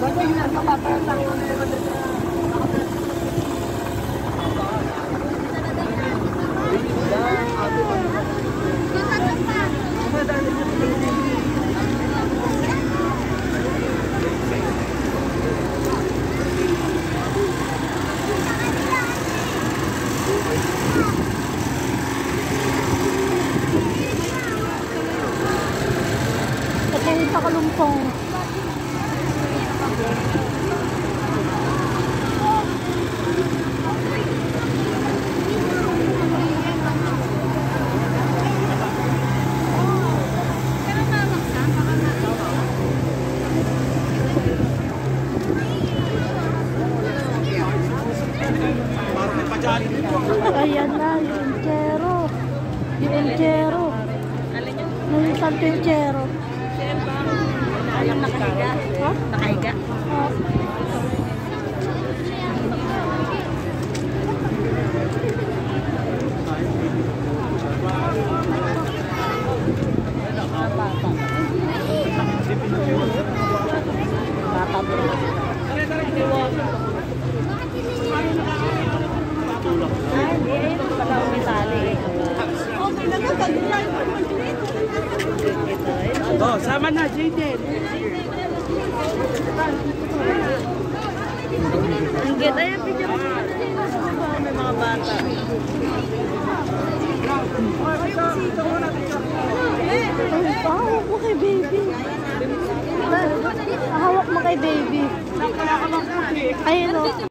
Bapak yun ang kapatang Kong. Ayan na, yung Elchero. Yung Elchero. Alin yun? Yung Santo anak nakahiga. Huh? Nakahiga. Oh. Okay, lang. Pag-drive mo, Oh, sama na, Jaden. Ang ganda yung video mo. May mga bata. Hawak mo kay baby. Hawak mo kay baby. Ayun o.